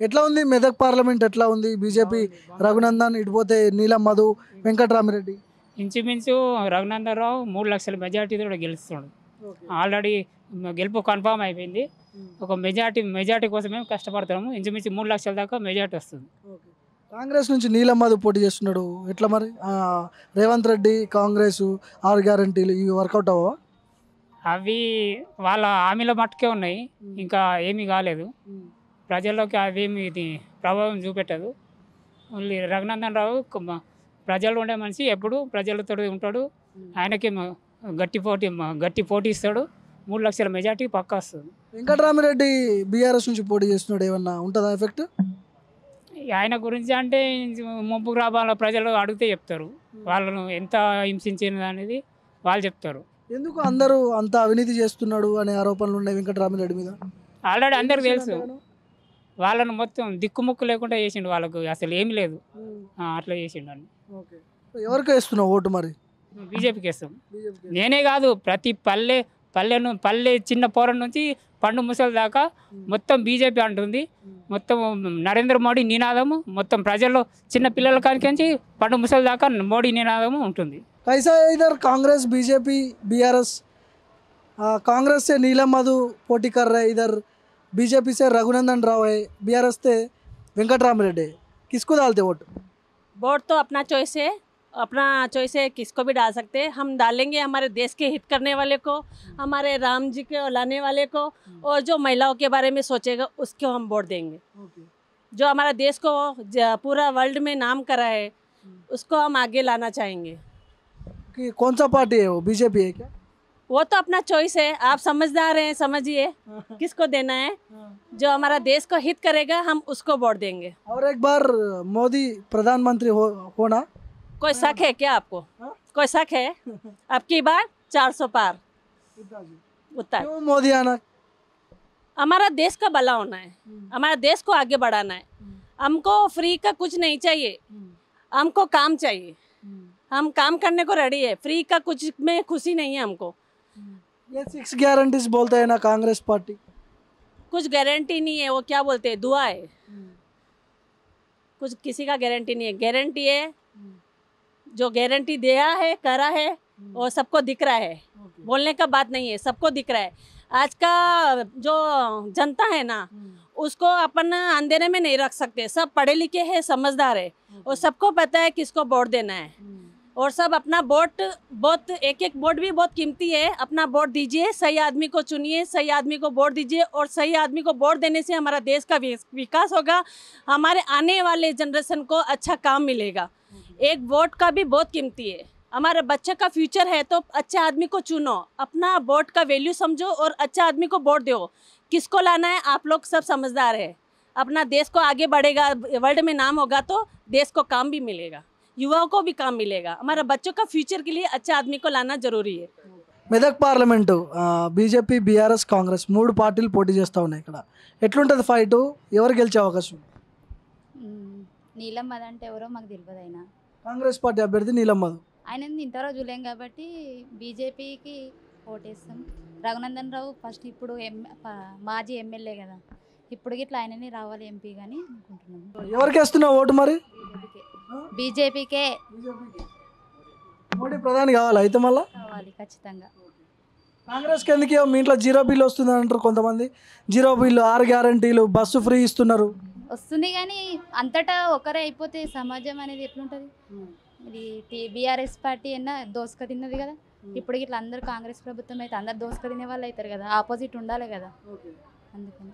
ఎట్లా ఉంది? మెదక్ పార్లమెంట్ ఎట్లా ఉంది? బీజేపీ రఘునందన్ ఇటుపోతే నీలం మధు వెంకటరామిరెడ్డి. ఇంచుమించు రఘునందనరావు మూడు లక్షల మెజార్టీతో గెలుస్తున్నాడు. ఆల్రెడీ గెలుపు కన్ఫామ్ అయిపోయింది. ఒక మెజార్టీ మెజార్టీ కోసమే కష్టపడుతున్నాము. ఇంచుమించు మూడు లక్షల దాకా మెజార్టీ వస్తుంది. కాంగ్రెస్ నుంచి నీలం మధు పోటీ చేస్తున్నాడు. ఎట్లా మరి? రేవంత్ రెడ్డి కాంగ్రెస్ ఆరు గ్యారంటీలు ఇవి వర్కౌట్ అవ్వవా? అవి వాళ్ళ హామీల మట్టుకే ఉన్నాయి. ఇంకా ఏమీ కాలేదు. ప్రజల్లోకి అవేమి ఇది ప్రభావం చూపెట్టదు. ఓన్లీ రఘునందన్ రావు ప్రజల్లో ఉండే మనిషి ఎప్పుడు ప్రజలతో ఉంటాడు. ఆయనకి గట్టి పోటీ గట్టి పోటీ ఇస్తాడు. మూడు లక్షల మెజార్టీ పక్కా వస్తుంది. వెంకటరామిరెడ్డి బీఆర్ఎస్ నుంచి పోటీ చేస్తున్నాడు ఏమన్నా ఉంటుందా ఎఫెక్ట్? ఆయన గురించి అంటే ముంపు గ్రామాల ప్రజలు అడిగితే చెప్తారు. వాళ్ళను ఎంత హింసించింది అనేది వాళ్ళు చెప్తారు. ఎందుకు అందరూ అంత అవినీతి చేస్తున్నాడు అనే ఆరోపణలు ఉన్నాయి వెంకటరామిరెడ్డి మీద? ఆల్రెడీ అందరికి తెలుసు. వాళ్ళను మొత్తం దిక్కుముక్కు లేకుండా చేసిండు వాళ్ళకు. అసలు ఏమి లేదు. అట్లా చేసిండు అని ఓకే. ఎవరికి వేస్తున్నావు ఓటు మరి? బీజేపీకి వేస్తాం. నేనే కాదు ప్రతి పల్లె పల్లెను పల్లె చిన్న పౌరం నుంచి పండు ముసలి దాకా మొత్తం బీజేపీ అంటుంది. మొత్తం నరేంద్ర మోడీ నినాదము మొత్తం ప్రజల్లో చిన్న పిల్లల కానికించి పండు ముసలి దాకా మోడీ నినాదము ఉంటుంది. కైసా ఇదర్ కాంగ్రెస్ బీజేపీ బీఆర్ఎస్. కాంగ్రెస్ నీలమధు పోటీకర్ర ఇదర్ बीजेपी से रघुनंदन राव है बीआरएस से वेंकटराम रेड्डी है। किसको डालते वोट? वोट तो अपना चॉइस है। अपना चॉइस है किसको भी डाल सकते हैं। हम डालेंगे हमारे देश के हित करने वाले को हमारे राम जी को लाने वाले को और जो महिलाओं के बारे में सोचेगा उसको हम वोट देंगे। जो हमारा देश को पूरा वर्ल्ड में नाम करा है उसको हम आगे लाना चाहेंगे। कि कौन सा पार्टी है वो? बीजेपी है क्या? वो तो अपना चॉइस है। आप समझदार हैं समझिए। किसको देना है? जो हमारा देश को हित करेगा हम उसको वोट देंगे। और एक बार मोदी प्रधानमंत्री हो होना। कोई शक है क्या आपको? हा? कोई शक है? अब की बार 400 पार। उतना क्यों मोदी आना? हमारा देश का भला होना है। हमारा देश को आगे बढ़ाना है। हमको फ्री का कुछ नहीं चाहिए। हमको काम चाहिए। हम काम करने को रेडी है। फ्री का कुछ में खुशी नहीं है हमको। ये सिक्स गारंटीज बोलते हैं ना कांग्रेस पार्टी। कुछ गारंटी नहीं है वो क्या बोलते हैं? दुआ है। कुछ किसी का गारंटी नहीं है। गारंटी है जो गारंटी दिया है करा है और सबको दिख रहा है। बोलने का बात नहीं है सबको दिख रहा है। आज का जो जनता है ना उसको अपन अंधेरे में नहीं रख सकते। सब पढ़े लिखे हैं समझदार है। और सबको पता है किसको वोट देना है। और सब अपना वोट, बहुत एक एक वोट भी बहुत कीमती है। अपना वोट दीजिए, सही आदमी को चुनिए, सही आदमी को वोट दीजिए और सही आदमी को वोट देने से हमारा देश का विकास होगा। हमारे आने वाले जनरेशन को अच्छा काम मिलेगा। एक वोट का भी बहुत कीमती है। हमारे बच्चे का फ्यूचर है तो अच्छे आदमी को चुनो। अपना वोट का वैल्यू समझो और अच्छे आदमी को वोट दो। किसको लाना है? आप लोग सब समझदार है। अपना देश को आगे बढ़ेगा, वर्ल्ड में नाम होगा तो देश को काम भी मिलेगा। युवाओं को भी काम मिलेगा हमारे बच्चों का फ्यूचर के लिए अच्छे आदमी को लाना जरूरी है Medak parliament BJP BRS Congress మూడు పార్టీలు పోటీ చేస్తూ ఉన్నాయి ఇక్కడ ఎట్లుంటుంది ఫైట్ ఎవరు గెలిచే అవకాశం ఉంది? మ్మ్. నీలం మద అంటే ఎవరో మాకు తెలియదు ఆయన కాంగ్రెస్ పార్టీ అభ్యర్థి నీలం మధు ఆయన ఇంతవరకు చూడలేం కాబట్టి బీజేపీకి ఓటేస్తాం రఘునందన్ రావు ఫస్ట్ ఇప్పుడు ఎం ప- మాజీ ఎమ్మెల్యే కదా ఇప్పుడు గిట్లా ఆయననే రావాలి ఎంపీ కానీ అనుకుంటున్నాం ఎవరికి వేస్తున్నావు ఓటు మరి బీజేపీకే. మోడీ ప్రధాని కావాలి అయితే మళ్ళా? కావాలి ఖచ్చితంగా. కాంగ్రెస్కి ఎందుకు? మీ ఇంట్లో జీరో బిల్ వస్తుంది అంటారు కొంతమంది. జీరో బిల్లు ఆరు గ్యారంటీలు బస్సు ఫ్రీ ఇస్తున్నారు. వస్తుంది కానీ అంతటా ఒకరే అయిపోతే సమాజం అనేది ఎట్లుంటుంది? ఇది బీఆర్ఎస్ పార్టీ అయినా దోసుక తిన్నది కదా. ఇప్పుడు ఇట్లా అందరు కాంగ్రెస్ ప్రభుత్వం అయితే అందరు దోసుక తినే వాళ్ళు అవుతారు కదా. ఆపోజిట్ ఉండాలి కదా. అందుకని.